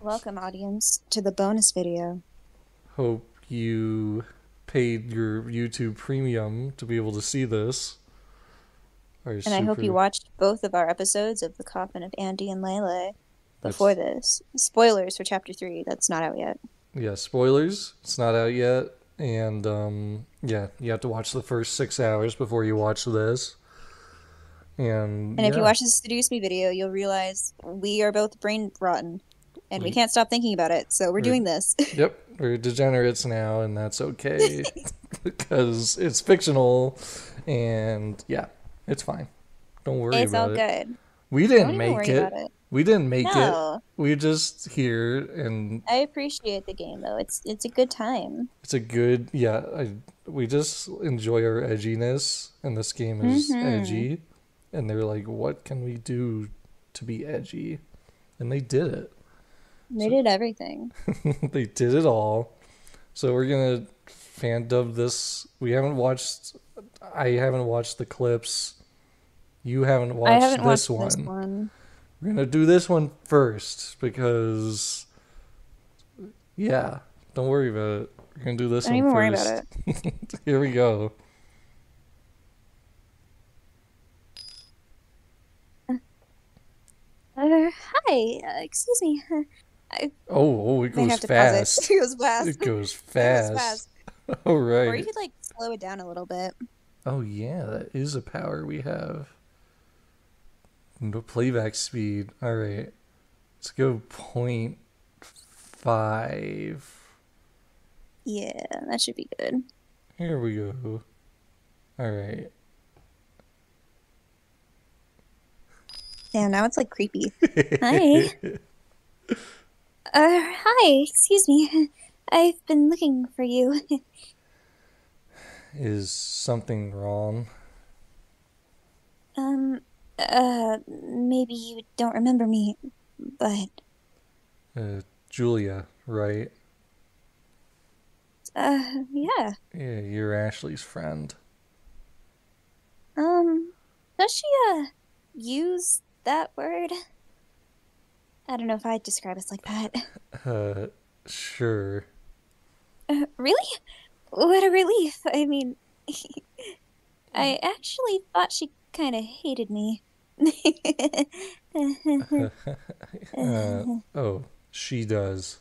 Welcome, audience, to the bonus video. Hope you paid your YouTube premium to be able to see this. And I hope you watched both of our episodes of The Coffin of Andy and Leyley before this. Spoilers for chapter 3, that's not out yet. Yeah, spoilers. It's not out yet. And um yeah, you have to watch the first six hours before you watch this. And, And if you watch the Seduce Me video, you'll realize we are both brain rotten. And we We- can't stop thinking about it, so we're We're- doing this. Yep, we're degenerates now, and that's okay because it's fictional, and yeah, it's fine. Don't worry it's all about it. good. We didn't make it. it. We didn't make it. We're just here, and I appreciate the game though. It's it's a good time. it's a good. Yeah, I, we just enjoy our edginess, and this game is Mhm. edgy, and they're like, "What can we do to be edgy?" And they did it. They So- did everything. they did it all. So we're gonna fan dub this. We haven't watched. I haven't watched the clips. You haven't watched I haven't this, watched one. this one. We're gonna do this one first because, yeah, don't worry about it. We're gonna do this Don't one even worry about it. Here we go. Uh, hi, uh, excuse me. I Oh, oh, it goes have to pause fast. it. It goes fast. It goes It goes fast. fast. All Or you could like slow it down a little bit. Oh yeah, that is a power we have. No playback speed. All right, let's go point five. Yeah, that should be good. Here we go. All right. Damn, now it's like creepy. Hi. Uh, hi, excuse me. I've been looking for you. Is something wrong? Um, uh, maybe you don't remember me, but, Uh, Julia, right? uh, yeah. Yeah, you're Ashley's friend. Um, does she, uh, use that word? I don't know if I'd describe us like that. Uh, sure. Uh, really? What a relief. I mean, I actually thought she kind of hated me. Uh, oh, she does.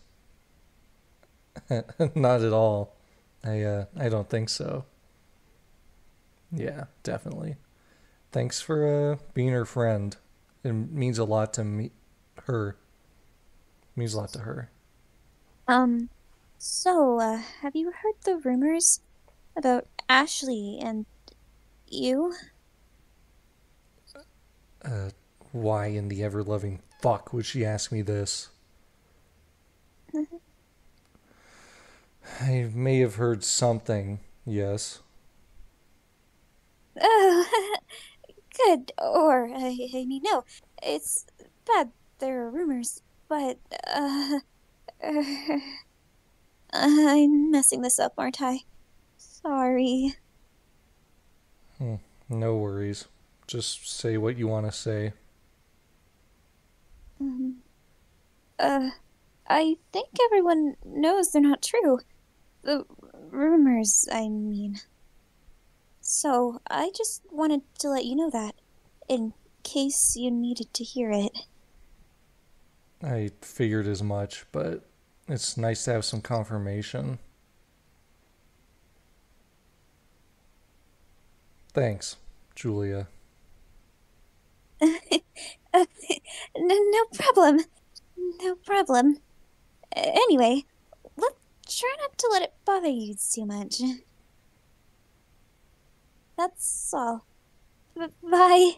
Not at all. I uh, I don't think so. Yeah, definitely. Thanks for uh, being her friend. It means a lot to me. Her. means a lot to her. Um, so, uh, have you heard the rumors about Ashley and you? Uh, why in the ever loving fuck would she ask me this? I may have heard something. Yes. Oh, good. Or, I, I mean, no. It's bad there are rumors, but, uh, uh, I'm messing this up, aren't I? Sorry. No worries. Just say what you want to say. Um, uh, I think everyone knows they're not true. The rumors, I mean. So, I just wanted to let you know that, in case you needed to hear it. I figured as much, but it's nice to have some confirmation. Thanks, Julia. No problem. No problem. Anyway, let's try not to let it bother you too much. That's all. B- bye.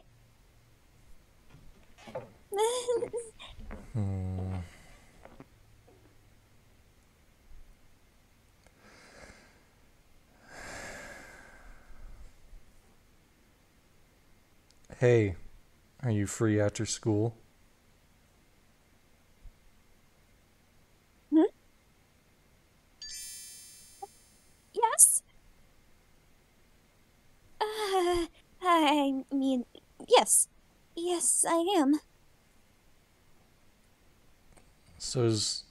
Hmm. Hey, are you free after school? Hmm? yes? Uh, I mean, yes. Yes, I am. So is,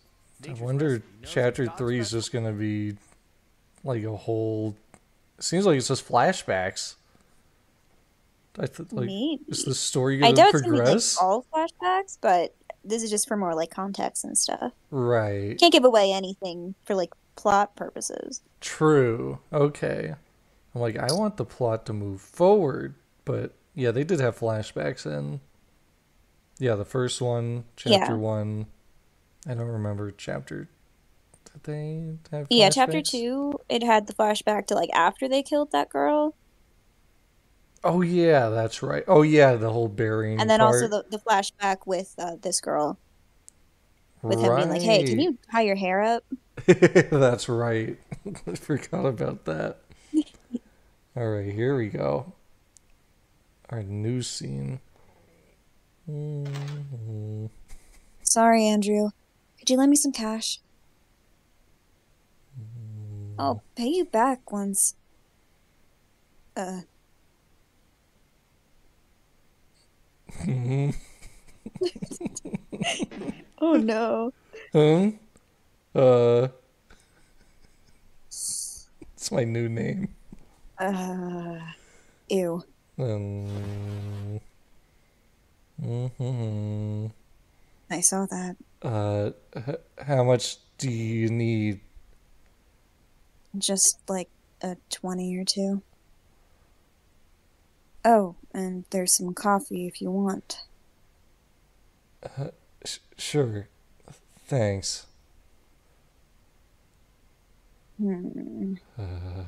I wonder chapter three is just gonna be like a whole. Seems like it's just flashbacks. I th- like Maybe. is the story I gonna doubt it's gonna be like progress? all flashbacks, but this is just for more like context and stuff. right. Can't give away anything for like plot purposes. True. Okay. I'm like, I want the plot to move forward, but yeah, they did have flashbacks in. Yeah, the first one, chapter Yeah. one. I don't remember chapter. Did they have? Yeah, chapter two, it had the flashback to like after they killed that girl, Oh yeah, that's right. Oh yeah, the whole burying. and then also the the flashback with uh, this girl with him being like, "Hey, can you tie your hair up?" That's right. I forgot about that. All right, here we go. Our new scene. Mhm. Sorry, Andrew. You lend me some cash? I'll pay you back once. Uh, oh no. Huh? Uh. It's my new name. Uh, ew. Um. I saw that. Uh, h- how much do you need? Just like a 20 or two. Oh, and there's some coffee if you want. Sh- sure. Thanks. Hmm. Hmm.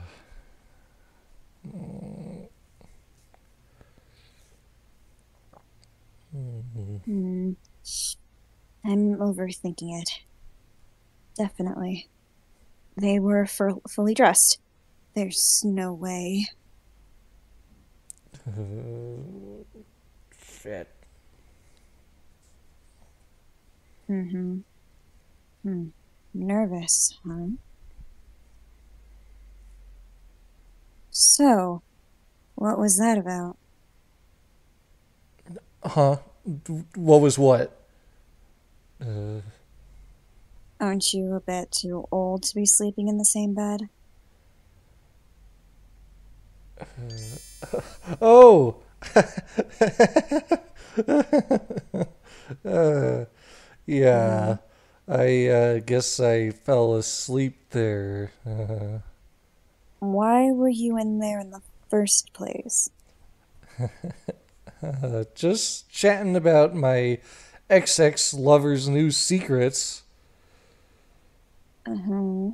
I'm overthinking it. Definitely. They were fu- fully dressed. There's no way. Shit. Mm-hmm. Hmm. Nervous, huh? So, what was that about? Huh? What was what? Uh, Aren't you a bit too old to be sleeping in the same bed? oh! uh, yeah. I uh, guess I fell asleep there. Uh, Why were you in there in the first place? uh, just chatting about my ex-ex lover's new secrets. Uh-huh.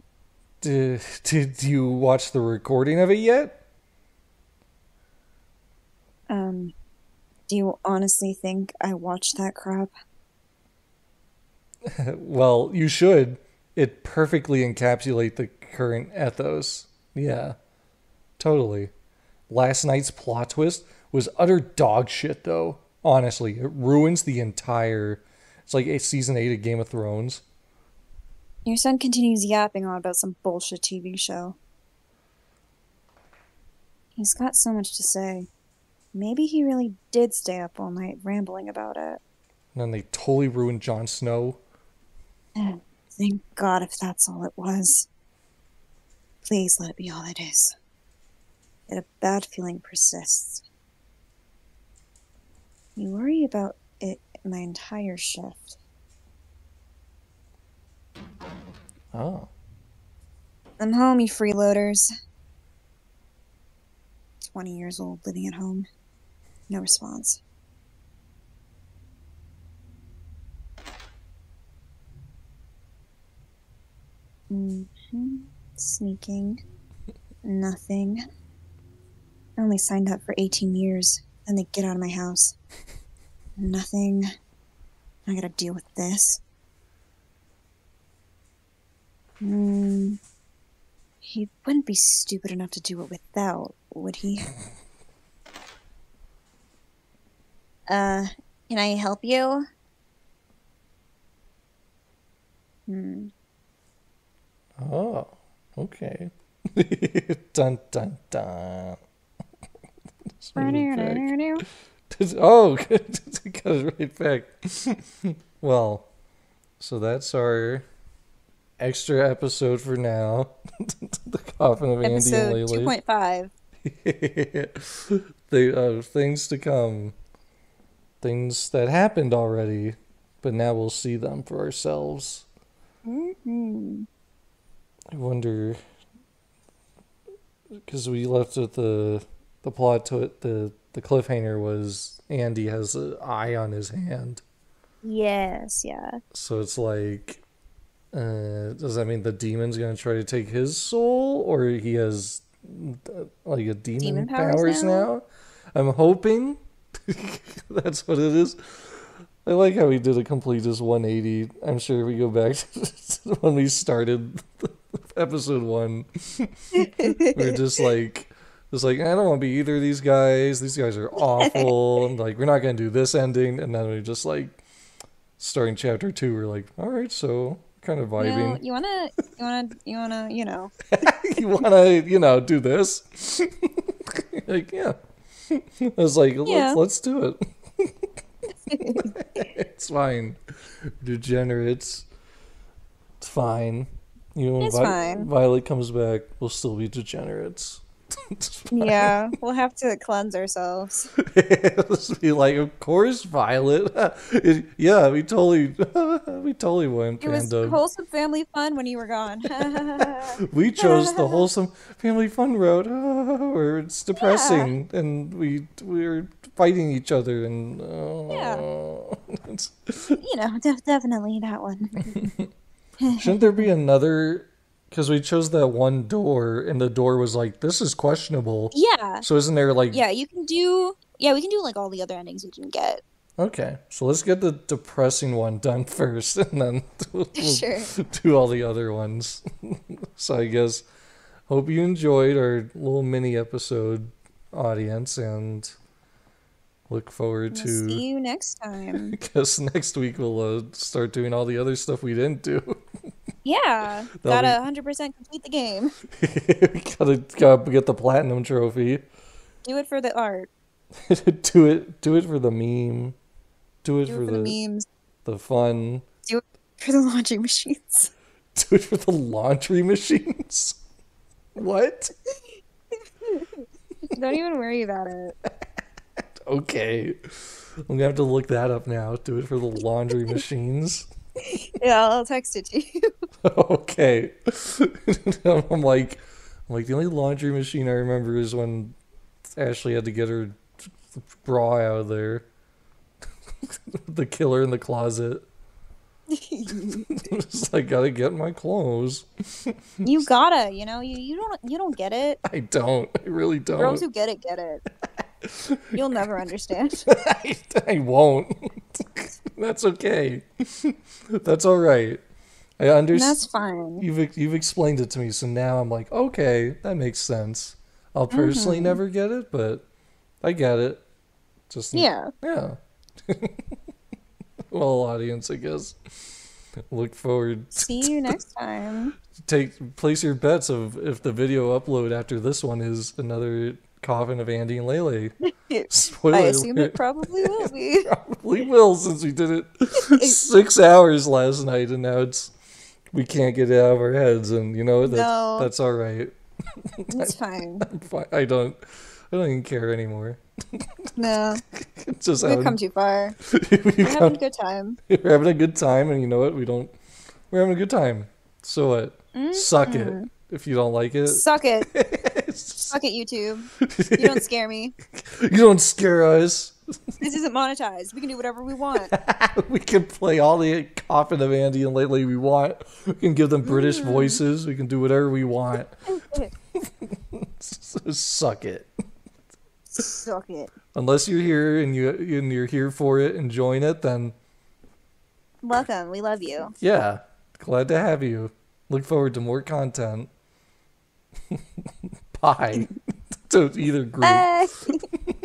Did, did you watch the recording of it yet? Um, do you honestly think I watched that crap? Well, you should. It perfectly encapsulate the current ethos. Yeah, totally. Last night's plot twist was utter dog shit, though. Honestly, it ruins the entire. It's like a season eight of Game of Thrones. Your son continues yapping on about some bullshit TV show. He's got so much to say. Maybe he really did stay up all night rambling about it. And then they totally ruined Jon Snow. Thank God if that's all it was. Please let it be all it is. Yet a bad feeling persists. You worry about it my entire shift. Oh. I'm home, you freeloaders. 20 years old, living at home. No response. hmm Sneaking. Nothing. I only signed up for 18 years. and they get out of my house. Nothing. I gotta deal with this. Hmm. He wouldn't be stupid enough to do it without, would he? Uh, can I help you? Hmm. Oh. Okay. dun dun dun. Oh, it right back. well, So that's our extra episode for now. the coffin of Andy and Episode two point the uh, things to come, things that happened already, but now we'll see them for ourselves. Mm-hmm. I wonder because we left with the the plot to it. The the cliffhanger was Andy has an eye on his hand, Yes, yeah. so it's like. Uh, does that mean the demon's gonna try to take his soul, or he has uh, like a demon, Demon powers, powers now? now? I'm hoping that's what it is. I like how we did a completist 180. I'm sure if we go back to when we started episode one, we're just like, just like I don't want to be either of these guys. These guys are awful. and like we're not gonna do this ending, and then we just like starting chapter two. We're like, all right, so kind of You, know, vibing. you wanna, you wanna, you wanna, you know. you want to, you know, do this? like, yeah. I was like, Yeah. let's let's do it. it's fine. Degenerates. It's fine. You know, when It's Vi- fine. Violet comes back, we'll still be degenerates. Yeah, we'll have to cleanse ourselves. Be like, of course, Violet. It- yeah, we totally, we totally went It was random. wholesome family fun when you were gone. we chose the wholesome family fun route where it's depressing and we we're fighting each other and uh, it's- you know, def- definitely that one. shouldn't there be another because we chose that one door and the door was like this is questionable Yeah, so isn't there like yeah. You can do. Yeah, we can do like all the other endings you can get. okay so let's get the depressing one done first and then we'll, we'll Sure. do all the other ones so i guess hope you enjoyed our little mini episode audience and look forward We'll to see you next time. Because next week we'll uh, start doing all the other stuff we didn't do. Yeah, gotta hundred percent complete the game. gotta, gotta get the platinum trophy. Do it for the art. do it, do it for the meme. Do it Do for, it for the the memes. the fun. Do it for the laundry machines. Do it for the laundry machines. what? Don't even worry about it. Okay, I'm gonna have to look that up now. Do it for the laundry machines. Yeah, I'll text it to you. okay. I'm like, I'm like the only laundry machine I remember is when Ashley had to get her bra out of there. the killer in the closet. it's like gotta get my clothes. You gotta, you know, you, you don't you don't get it. I don't. I really don't. Girls who get it get it. You'll never understand. I, I won't. That's okay. That's all right. I understand. That's fine. You've you've explained it to me, so now I'm like, okay, that makes sense. I'll personally Mhm. never get it, but I get it. Just Yeah. yeah. well, audience, I guess. Look forward. See you next time. Take place your bets of if the video upload after this one is another coffin of Andy and Leyley. Spoiler I assume alert. it probably will be. probably will since we did it six hours last night and now it's we can't get it out of our heads and you know that's No. that's all right It's fine. I'm i don't i don't even care anymore No, it's just we've having, come too far. we've We're come- having a good time. we're having a good time and you know what we don't we're having a good time so what mm-hmm. suck it if you don't like it Suck it. Suck it, YouTube. You don't scare me. you don't scare us This isn't monetized. We can do whatever we want. we can play all the coffin of Andy and Leyley we want. We can give them British Mm. voices. We can do whatever we want. So suck it. Suck it. Unless you're here and you and you're here for it, enjoying it, then Welcome. We love you. yeah, glad to have you. Look forward to more content. Bye to either group. Bye.